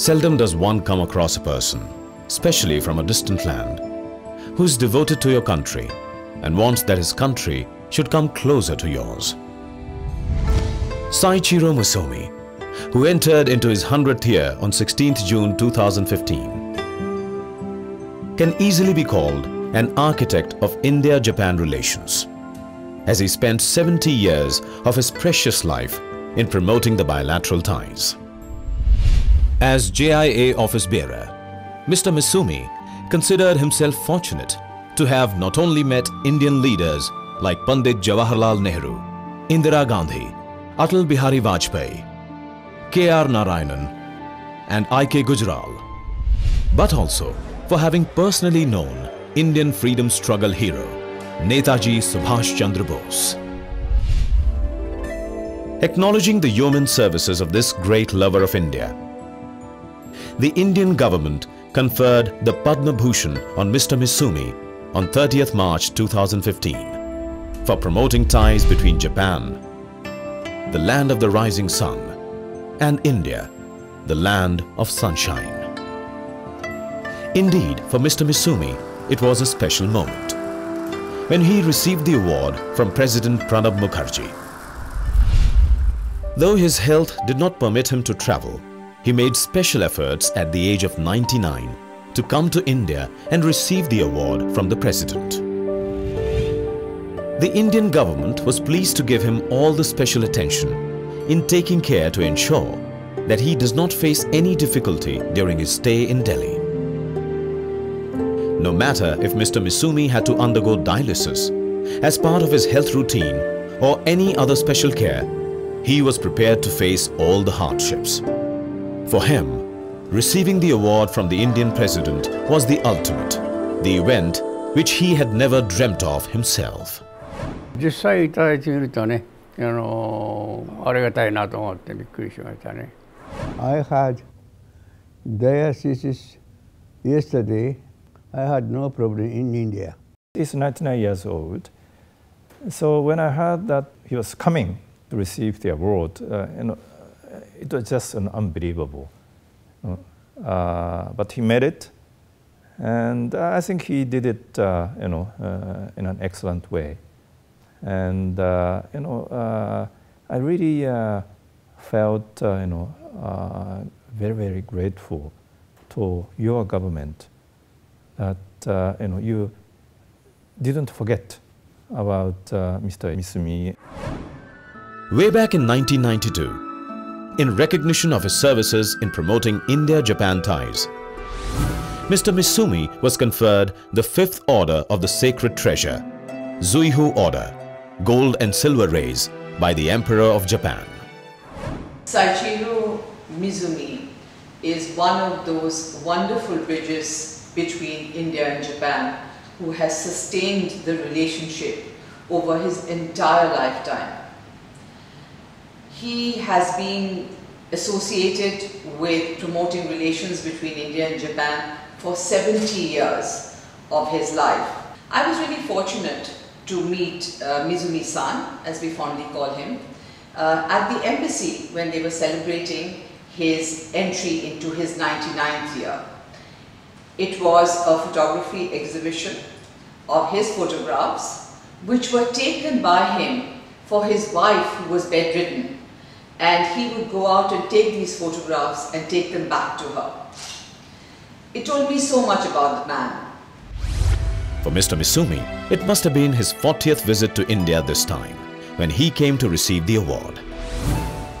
Seldom does one come across a person, especially from a distant land, who is devoted to your country and wants that his country should come closer to yours. Saichiro Misumi, who entered into his 100th year on 16th June 2015, can easily be called an architect of India-Japan relations, as he spent 70 years of his precious life in promoting the bilateral ties. As JIA office bearer, Mr. Misumi considered himself fortunate to have not only met Indian leaders like Pandit Jawaharlal Nehru, Indira Gandhi, Atal Bihari Vajpayee, K.R. Narayanan and I.K. Gujral, but also for having personally known Indian freedom struggle hero Netaji Subhash Chandra Bose. Acknowledging the yeoman services of this great lover of India, the Indian government conferred the Padma Bhushan on Mr. Misumi on 30th March 2015 for promoting ties between Japan, the land of the rising sun, and India, the land of sunshine. Indeed, for Mr. Misumi, it was a special moment when he received the award from President Pranab Mukherjee. Though his health did not permit him to travel, he made special efforts at the age of 99 to come to India and receive the award from the President. The Indian government was pleased to give him all the special attention in taking care to ensure that he does not face any difficulty during his stay in Delhi. No matter if Mr. Misumi had to undergo dialysis as part of his health routine or any other special care, he was prepared to face all the hardships. For him, receiving the award from the Indian president was the ultimate, the event which he had never dreamt of himself. I had dialysis yesterday. I had no problem in India. He's 99 years old. So when I heard that he was coming to receive the award, uh, you know, it was just an unbelievable. Uh, but he made it, and I think he did it, uh, you know, uh, in an excellent way. And uh, you know, uh, I really uh, felt, you know, very very grateful to your government that you know you didn't forget about Mr. Misumi. Way back in 1992 in recognition of his services in promoting India-Japan ties. Mr. Misumi was conferred the Fifth Order of the Sacred Treasure, Zuiho Order, Gold and Silver Rays by the Emperor of Japan. Saichiro Misumi is one of those wonderful bridges between India and Japan who has sustained the relationship over his entire lifetime. He has been associated with promoting relations between India and Japan for 70 years of his life. I was really fortunate to meet uh, Mizumi-san, as we fondly call him, uh, at the embassy when they were celebrating his entry into his 99th year. It was a photography exhibition of his photographs, which were taken by him for his wife who was bedridden and he would go out and take these photographs and take them back to her. It told me so much about the man. For Mr. Misumi, it must have been his 40th visit to India this time, when he came to receive the award.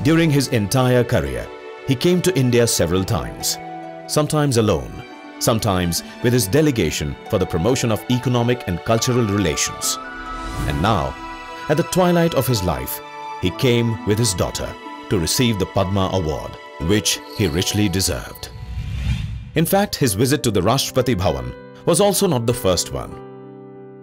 During his entire career, he came to India several times, sometimes alone, sometimes with his delegation for the promotion of economic and cultural relations. And now, at the twilight of his life, he came with his daughter to receive the Padma Award, which he richly deserved. In fact, his visit to the Rashtrapati Bhavan was also not the first one.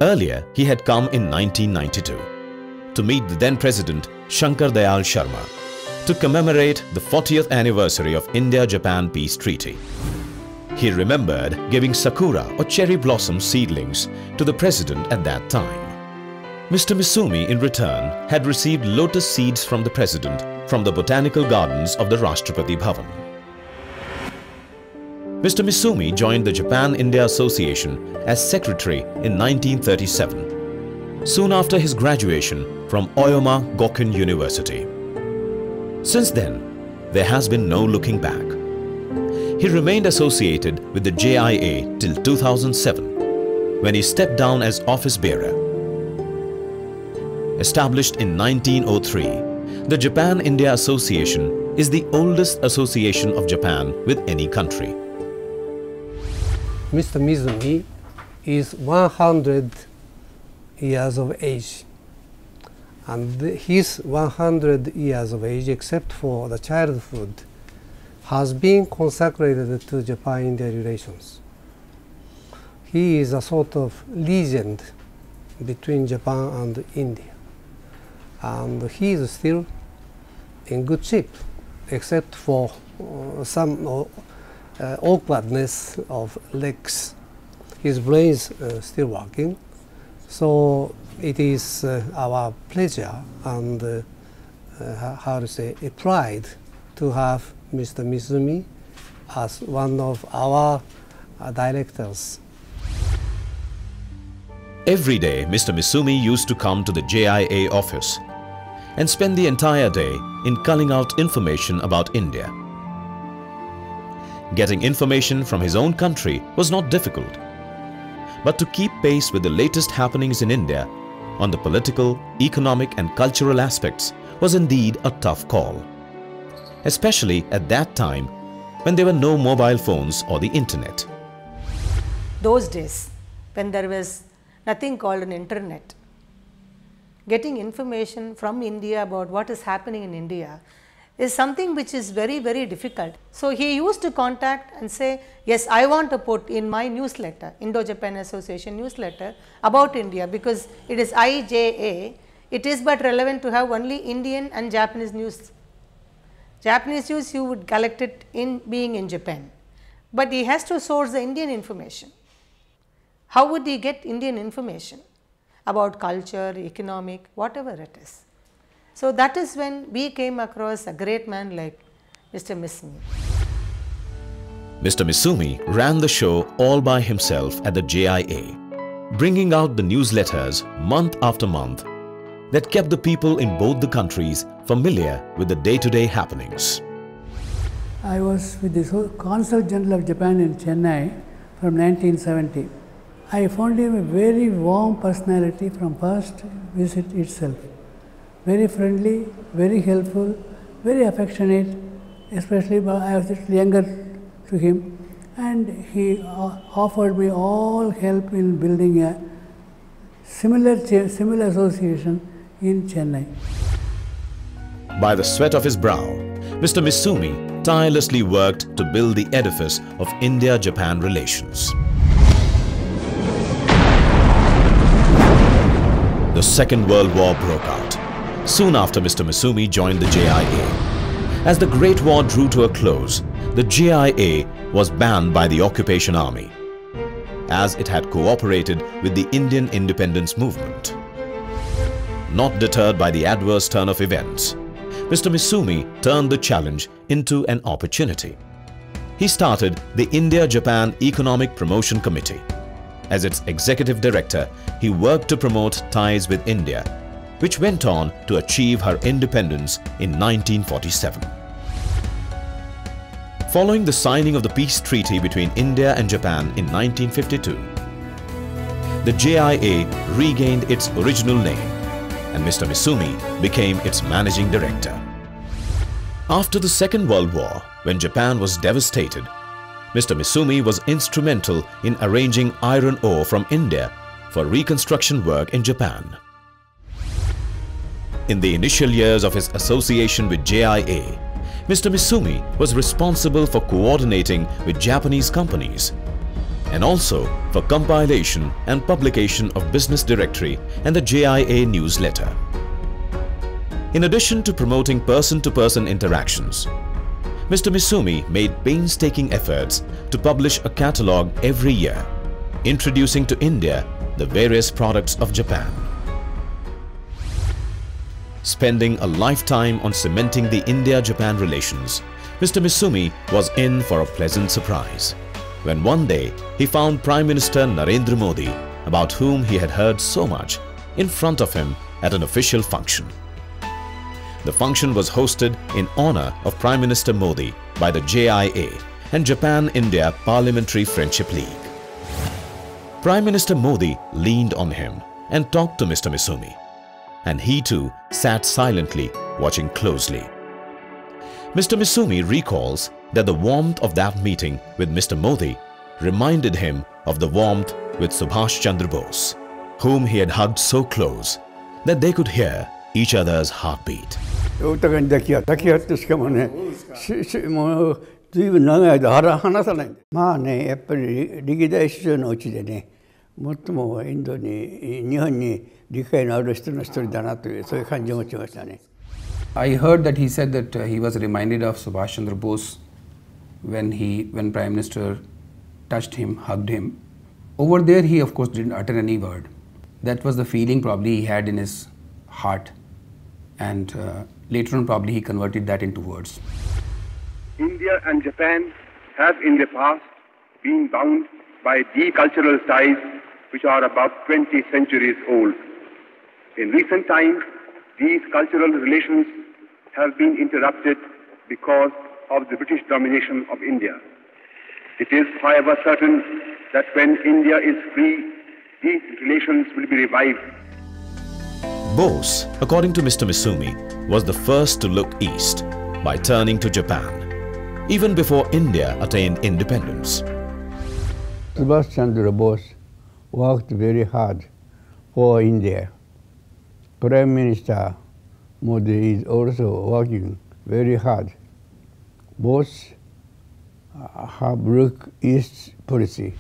Earlier, he had come in 1992 to meet the then President Shankar Dayal Sharma to commemorate the 40th anniversary of India-Japan Peace Treaty. He remembered giving sakura or cherry blossom seedlings to the President at that time. Mr. Misumi in return had received lotus seeds from the President from the botanical gardens of the Rashtrapati Bhavan. Mr. Misumi joined the Japan-India Association as secretary in 1937, soon after his graduation from Aoyama Gakuin University. Since then, there has been no looking back. He remained associated with the JIA till 2007, when he stepped down as office bearer. Established in 1903, the Japan-India Association is the oldest association of Japan with any country. Mr. Mizumi is 100 years of age. And his 100 years of age, except for the childhood, has been consecrated to Japan-India relations. He is a sort of legend between Japan and India. And he is still in good shape, except for uh, some uh, awkwardness of legs. His brain is uh, still working. So it is uh, our pleasure and uh, uh, how to say a pride to have Mr. Mizumi as one of our uh, directors. Every day, Mr. Misumi used to come to the JIA office and spend the entire day in culling out information about India. Getting information from his own country was not difficult. But to keep pace with the latest happenings in India on the political, economic and cultural aspects was indeed a tough call. Especially at that time when there were no mobile phones or the internet. Those days when there was nothing called an internet, getting information from India about what is happening in India is something which is very, very difficult. So, he used to contact and say, yes, I want to put in my newsletter, Indo-Japan Association newsletter about India because it is IJA, it is but relevant to have only Indian and Japanese news. Japanese news you would collect it in being in Japan, but he has to source the Indian information. How would he get Indian information about culture, economic, whatever it is? So, that is when we came across a great man like Mr. Misumi. Mr. Misumi ran the show all by himself at the JIA, bringing out the newsletters month after month that kept the people in both the countries familiar with the day-to-day happenings. I was with the Consul General of Japan in Chennai from 1970. I found him a very warm personality from first visit itself very friendly, very helpful, very affectionate, especially by, I was just younger to him and he uh, offered me all help in building a similar, similar association in Chennai. By the sweat of his brow, Mr. Misumi tirelessly worked to build the edifice of India-Japan relations. Second World War broke out soon after Mr. Misumi joined the JIA. As the Great War drew to a close, the JIA was banned by the occupation army, as it had cooperated with the Indian independence movement. Not deterred by the adverse turn of events, Mr. Misumi turned the challenge into an opportunity. He started the India-Japan Economic Promotion Committee. As its executive director, he worked to promote ties with India which went on to achieve her independence in 1947. Following the signing of the peace treaty between India and Japan in 1952, the JIA regained its original name and Mr. Misumi became its managing director. After the Second World War, when Japan was devastated, Mr. Misumi was instrumental in arranging iron ore from India for reconstruction work in Japan. In the initial years of his association with JIA, Mr. Misumi was responsible for coordinating with Japanese companies and also for compilation and publication of Business Directory and the JIA newsletter. In addition to promoting person-to-person -person interactions, Mr. Misumi made painstaking efforts to publish a catalogue every year, introducing to India the various products of Japan. Spending a lifetime on cementing the India-Japan relations, Mr. Misumi was in for a pleasant surprise. when one day he found Prime Minister Narendra Modi, about whom he had heard so much, in front of him at an official function. The function was hosted in honor of Prime Minister Modi by the JIA and Japan-India Parliamentary Friendship League. Prime Minister Modi leaned on him and talked to Mr. Misumi, and he too sat silently watching closely. Mr. Misumi recalls that the warmth of that meeting with Mr. Modi reminded him of the warmth with Subhash Chandra Bose, whom he had hugged so close that they could hear each other's heartbeat. I heard that he said that uh, he was reminded of Subhash Chandra Bose when he when Prime Minister touched him, hugged him. Over there, he of course didn't utter any word. That was the feeling probably he had in his heart and uh, later on probably he converted that into words. India and Japan have in the past been bound by deep cultural ties which are about 20 centuries old. In recent times, these cultural relations have been interrupted because of the British domination of India. It is, however, certain that when India is free, these relations will be revived. Bose, according to Mr. Misumi, was the first to look east by turning to Japan, even before India attained independence. Subhash Chandra Bose worked very hard for India. Prime Minister Modi is also working very hard. Both uh, have look east policy.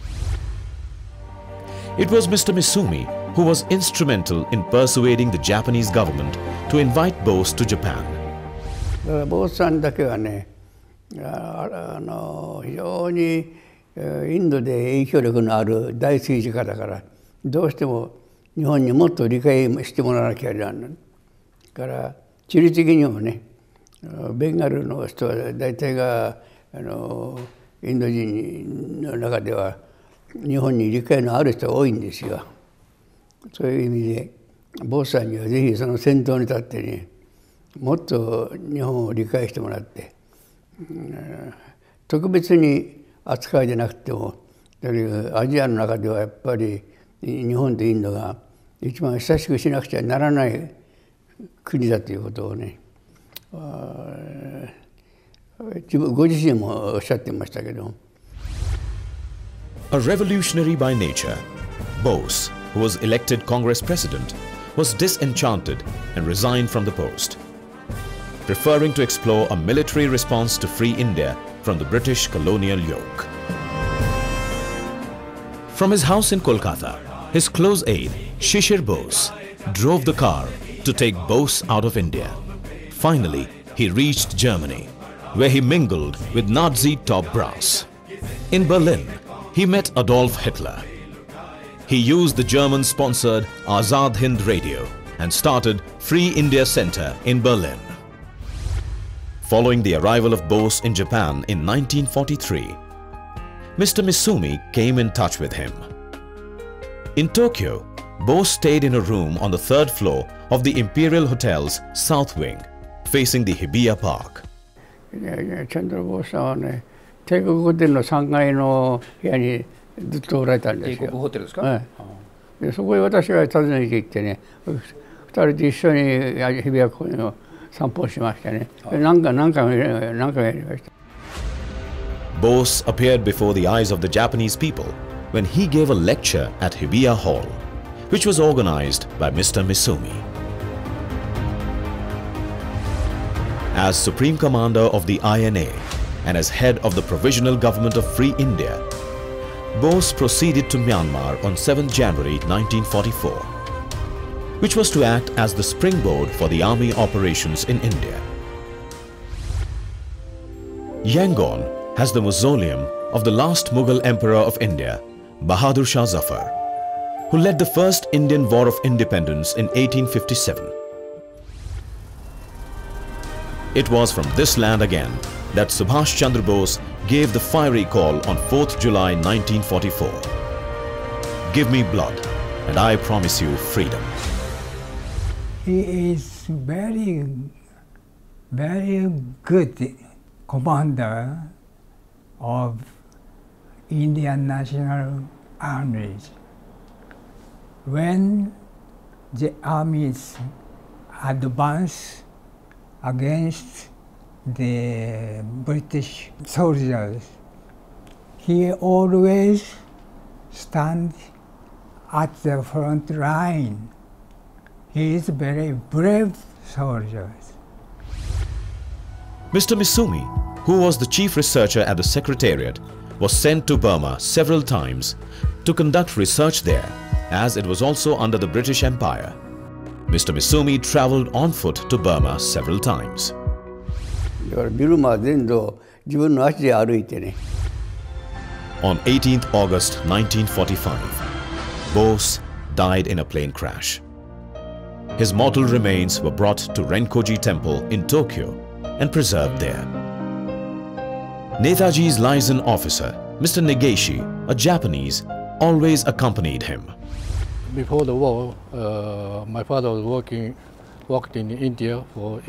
It was Mr. Misumi who was instrumental in persuading the Japanese government to invite Bose to Japan. だからボースさんだけはねああの非常にえーインドで影響力のある大政治家だからどうしても日本にもっと理解してもらわなきゃいけないから地理的にもねベンガルの人は大体があのインド人の中では日本に理解のある人が多いんですよ。そういう意味でボスさんにはぜひその先頭に立ってねもっと日本を理解してもらって、うん特別に扱いじゃなくてもアジアの中ではやっぱり日本とインドが一番親しくしなくちゃならない国だということをねご自身もおっしゃってましたけど。A revolutionary by nature, Bose, who was elected Congress president, was disenchanted and resigned from the post, preferring to explore a military response to free India from the British colonial yoke. From his house in Kolkata, his close aide, Shishir Bose, drove the car to take Bose out of India. Finally, he reached Germany, where he mingled with Nazi top brass. In Berlin, he met Adolf Hitler He used the German-sponsored Azad Hind radio and started Free India Center in Berlin. Following the arrival of Bose in Japan in 1943, Mr. Misumi came in touch with him. In Tokyo, Bose stayed in a room on the third floor of the Imperial Hotel's South Wing, facing the Hibiya Park. いやいやチャンドラボーさんはね帝国ホテルの3階の部屋に ずっとおられたんですよ。ホテルですかはい、でそこへ私が訪ねて行ってね2人で一緒に日比谷公園を散歩しましてねで何回何回も何回もやりました。 Bose appeared before the eyes of the Japanese people when he gave a lecture at Hibiya Hall, which was organized by Mr. Misumi. As Supreme Commander of the INA and as head of the Provisional Government of Free India, Bose proceeded to Myanmar on 7 January 1944, which was to act as the springboard for the army operations in India. Yangon has the mausoleum of the last Mughal Emperor of India, Bahadur Shah Zafar, who led the first Indian War of Independence in 1857. It was from this land again that Subhash Chandra Bose gave the fiery call on 4th July 1944. Give me blood and I promise you freedom. He is very, very good commander of Indian National Armies. When the armies advance against the British soldiers, he always stand at the front line. He is very brave soldier. Mr. Misumi, who was the chief researcher at the Secretariat, was sent to Burma several times to conduct research there, as it was also under the British Empire. Mr. Misumi travelled on foot to Burma several times. だからビルマ全土を自分の足で歩いてね On 18th August 1945, Bose died in a plane crash. His mortal remains were brought to Renkoji Temple in Tokyo and preserved there. Netaji's liaison officer, Mr. Negishi, a Japanese, always accompanied him. Before the war, uh, my father was working, worked in India for uh,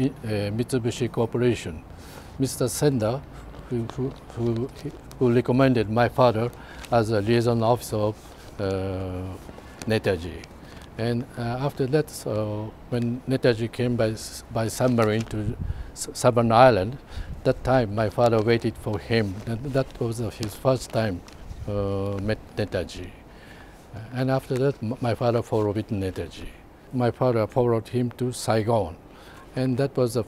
Mitsubishi Corporation. Mr. Sender, who, who, who, recommended my father as a liaison officer of uh, Netaji. And uh, after that, so when Netaji came by, by submarine to Sabang Island, that time my father waited for him. That, that was his first time uh, met Netaji. And after that, my father followed with Netaji. My father followed him to Saigon. And that was the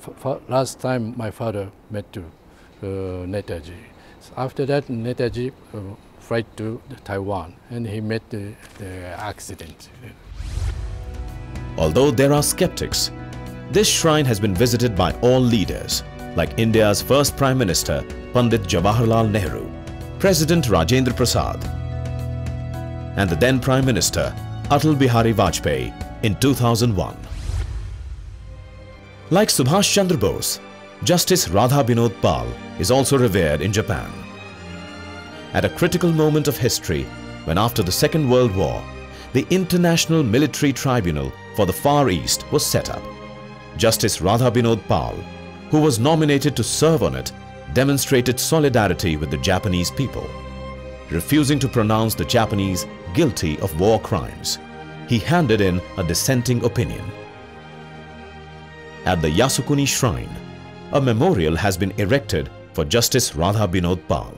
last time my father met to uh, Netaji. So after that, Netaji uh, flight to Taiwan and he met the, the accident. Although there are skeptics, this shrine has been visited by all leaders like India's first Prime Minister Pandit Jawaharlal Nehru, President Rajendra Prasad, and the then Prime Minister Atal Bihari Vajpayee in 2001. Like Subhash Chandra Bose, Justice Radha Binod Pal is also revered in Japan. At a critical moment of history, when after the Second World War, the International Military Tribunal for the Far East was set up, Justice Radha Binod Pal who was nominated to serve on it, demonstrated solidarity with the Japanese people. Refusing to pronounce the Japanese guilty of war crimes, he handed in a dissenting opinion. At the Yasukuni Shrine, a memorial has been erected for Justice Radha Binod Pal.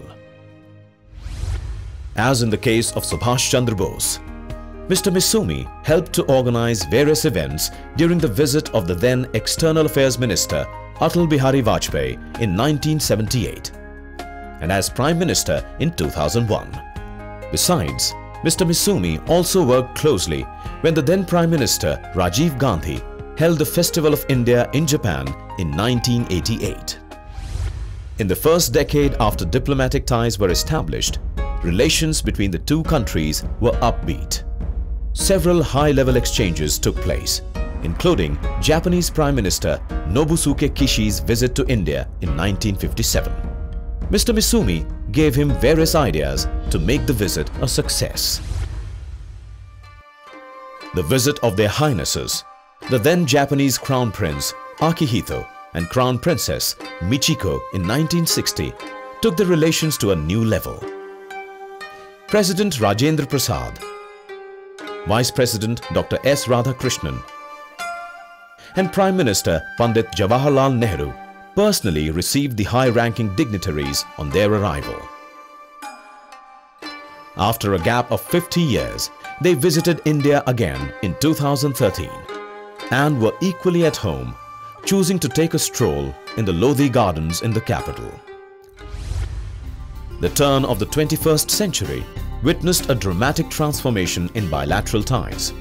As in the case of Subhash Chandra Bose, Mr. Misumi helped to organize various events during the visit of the then External Affairs Minister Atal Bihari Vajpayee in 1978 and as Prime Minister in 2001. Besides, Mr. Misumi also worked closely when the then Prime Minister Rajiv Gandhi held the Festival of India in Japan in 1988. In the first decade after diplomatic ties were established, relations between the two countries were upbeat. Several high-level exchanges took place including Japanese Prime Minister Nobusuke Kishi's visit to India in 1957. Mr. Misumi gave him various ideas to make the visit a success. The visit of their Highnesses, the then Japanese Crown Prince Akihito and Crown Princess Michiko in 1960 took the relations to a new level. President Rajendra Prasad, Vice President Dr. S. Radhakrishnan and Prime Minister Pandit Jawaharlal Nehru personally received the high-ranking dignitaries on their arrival. After a gap of 50 years, they visited India again in 2013 and were equally at home, choosing to take a stroll in the Lodhi Gardens in the capital. The turn of the 21st century witnessed a dramatic transformation in bilateral ties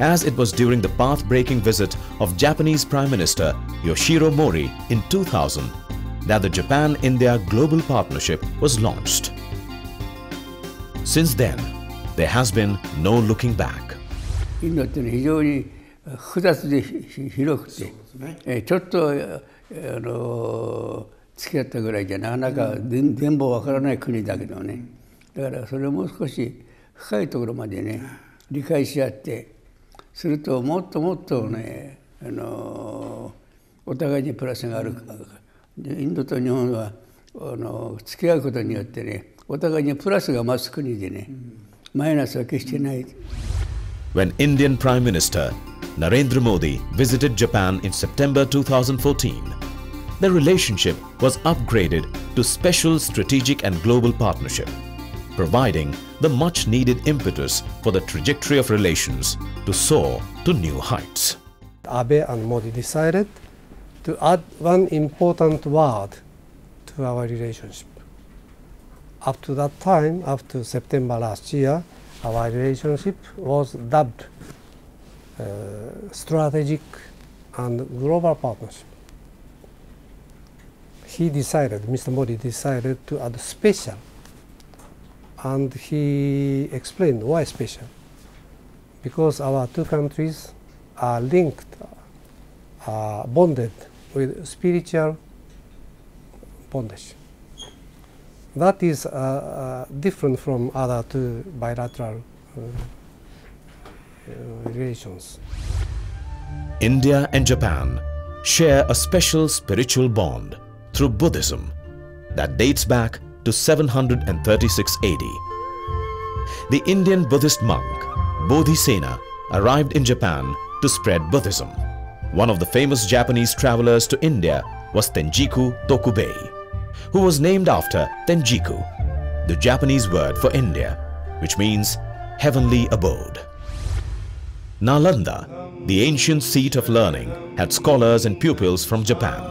as it was during the path-breaking visit of Japanese Prime Minister Yoshiro Mori in 2000 that the Japan-India Global Partnership was launched. Since then, there has been no looking back. インドっていうのは非常に 複雑で広くて、えちょっとあの付き合ったぐらいじゃなかなか全全貌わからない国だけどね。だからそれをもう少し深いところまでね理解し合ってするともっともっとねあのお互いにプラスがある。インドと日本はあの付き合うことによってねお互いにプラスが増す国でねマイナスは決してない。When Indian Prime Minister Narendra Modi visited Japan in September 2014, the relationship was upgraded to special strategic and global partnership, providing the much needed impetus for the trajectory of relations to soar to new heights. Abe and Modi decided to add one important word to our relationship. Up to that time, up to September last year, our relationship was dubbed strategic and global partnership. He decided, Mr. Modi decided to add special and he explained why special. Because our two countries are linked, bonded with spiritual bondage. That is uh, uh, different from other two bilateral uh, relations. India and Japan share a special spiritual bond through Buddhism that dates back to 736 AD. The Indian Buddhist monk Bodhisena arrived in Japan to spread Buddhism. One of the famous Japanese travelers to India was Tenjiku Tokubei, who was named after Tenjiku, the Japanese word for India, which means heavenly abode. Nalanda, the ancient seat of learning, had scholars and pupils from Japan.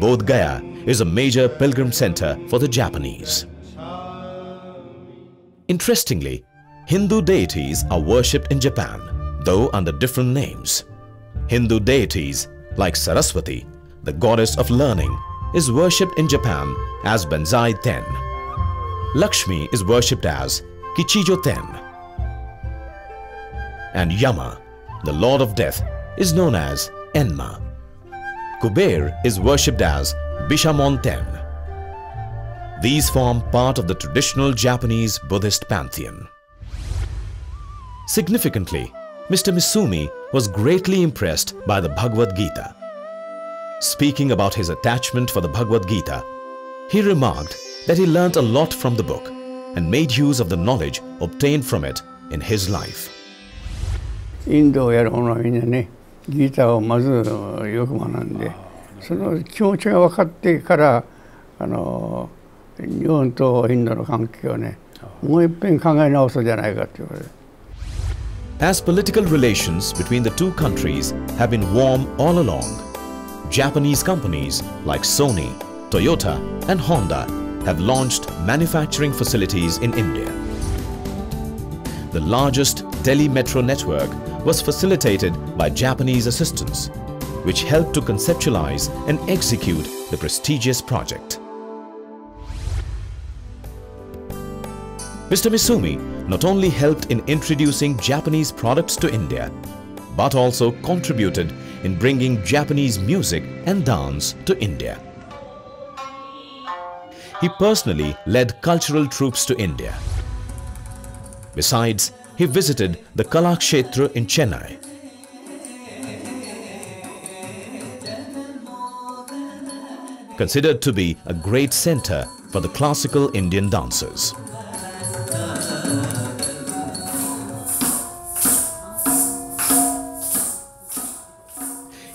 Bodh Gaya is a major pilgrim center for the Japanese. Interestingly, Hindu deities are worshipped in Japan, though under different names. Hindu deities like Saraswati, the goddess of learning, is worshipped in Japan as Benzai Ten. Lakshmi is worshipped as Kichijo Ten. And Yama, the lord of death, is known as Enma. Kuber is worshipped as Bishamon Ten. These form part of the traditional Japanese Buddhist pantheon. Significantly, Mr. Misumi was greatly impressed by the Bhagavad Gita. Speaking about his attachment for the Bhagavad Gita, he remarked that he learnt a lot from the book and made use of the knowledge obtained from it in his life. インドをやる者はみんなねギターをまずよく学んでその気持ちが分かってからあの日本とインドの関係をねもう一遍考え直そうじゃないかということで。As political relations between the two countries have been warm all along, Japanese companies like Sony, Toyota and Honda have launched manufacturing facilities in India. The largest Delhi metro network was facilitated by Japanese assistance, which helped to conceptualize and execute the prestigious project. Mr. Misumi not only helped in introducing Japanese products to India, but also contributed in bringing Japanese music and dance to India. He personally led cultural troupes to India. Besides, he visited the Kalakshetra in Chennai. Considered to be a great center for the classical Indian dancers.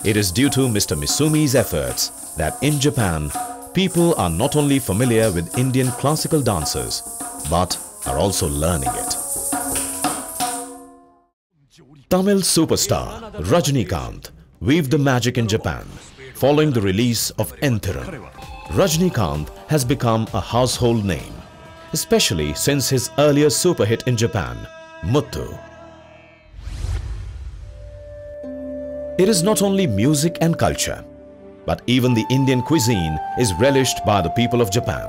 It is due to Mr. Misumi's efforts that in Japan, people are not only familiar with Indian classical dances, but are also learning it. Tamil superstar Rajnikanth weaved the magic in Japan following the release of Enthiran. Rajnikanth has become a household name, especially since his earlier super hit in Japan, Muthu. It is not only music and culture, but even the Indian cuisine is relished by the people of Japan.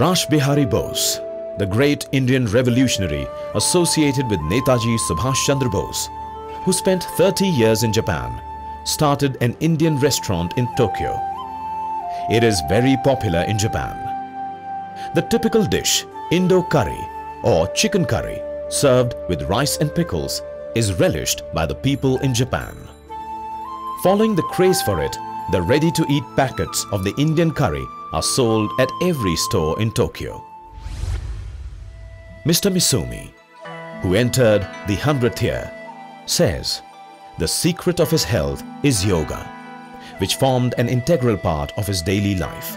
Rash Bihari Bose, the great Indian revolutionary associated with Netaji Subhash Chandra Bose, who spent 30 years in Japan, started an Indian restaurant in Tokyo. It is very popular in Japan. The typical dish, Indo curry or chicken curry, served with rice and pickles, is relished by the people in Japan. Following the craze for it, the ready-to-eat packets of the Indian curry are sold at every store in Tokyo. Mr. Misumi, who entered the 100th year, says the secret of his health is yoga, which formed an integral part of his daily life.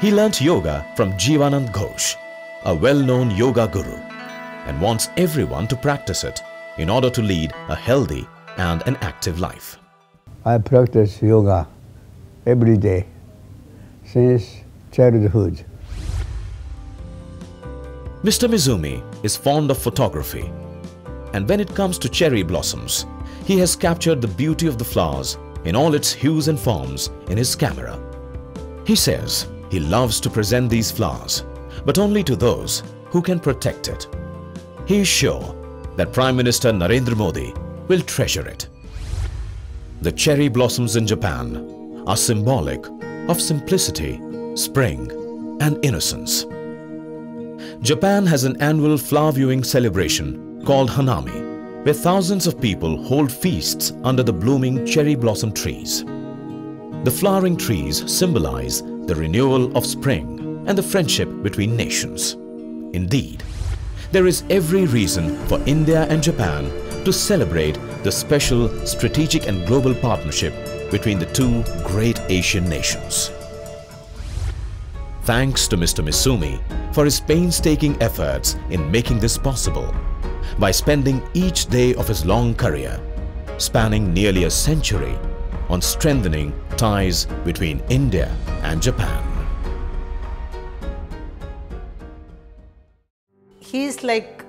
He learnt yoga from Jivanand Ghosh, a well-known yoga guru, and wants everyone to practice it in order to lead a healthy and an active life. I practice yoga every day since childhood. Mr. Misumi is fond of photography and when it comes to cherry blossoms, he has captured the beauty of the flowers in all its hues and forms in his camera. He says he loves to present these flowers, but only to those who can protect it. He is sure that Prime Minister Narendra Modi will treasure it. The cherry blossoms in Japan are symbolic of simplicity, spring and innocence. Japan has an annual flower viewing celebration called Hanami, where thousands of people hold feasts under the blooming cherry blossom trees. The flowering trees symbolize the renewal of spring and the friendship between nations. Indeed, there is every reason for India and Japan to celebrate the special strategic and global partnership between the two great Asian nations. Thanks to Mr. Misumi for his painstaking efforts in making this possible by spending each day of his long career, spanning nearly a century, on strengthening ties between India and Japan. He is like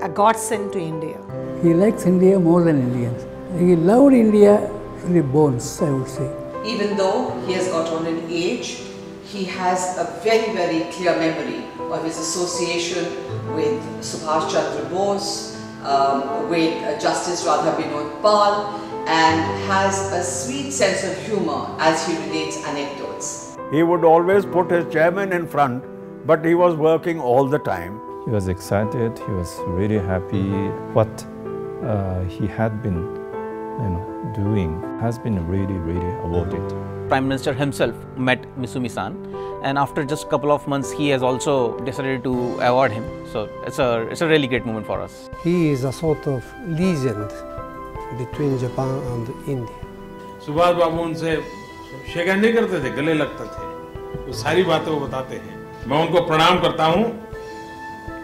a godsend to India. He likes India more than Indians. He loved India to the bones, I would say. Even though he has got on in age, he has a very, very clear memory of his association with Subhash Chandra Bose, um, with uh, Justice Radha Vinod Pal, and has a sweet sense of humor as he relates anecdotes. He would always put his chairman in front, but he was working all the time. He was excited, he was really happy. What uh, he had been you know, doing has been really, really awarded. Prime Minister himself met Misumi-san and after just a couple of months he has also decided to award him. So it's a, it's a really great moment for us. He is a sort of legend between Japan and India. Subhash बाबू उनसे शेखा नहीं करते थे गले लगते थे वो सारी बातें वो बताते हैं मैं उनको प्रणाम करता हूँ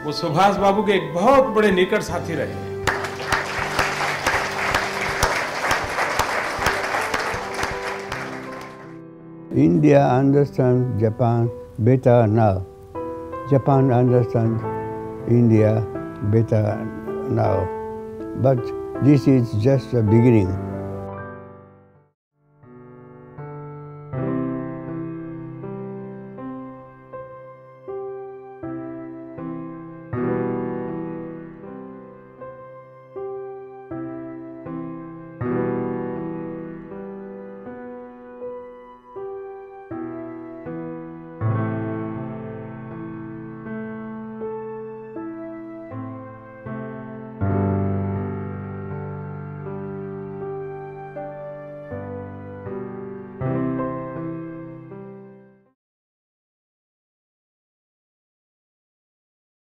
वो सुभाष बाबू के एक बहुत बड़े निकट साथी रहे हैं India understands Japan better now. Japan understands India better now. But this is just a beginning.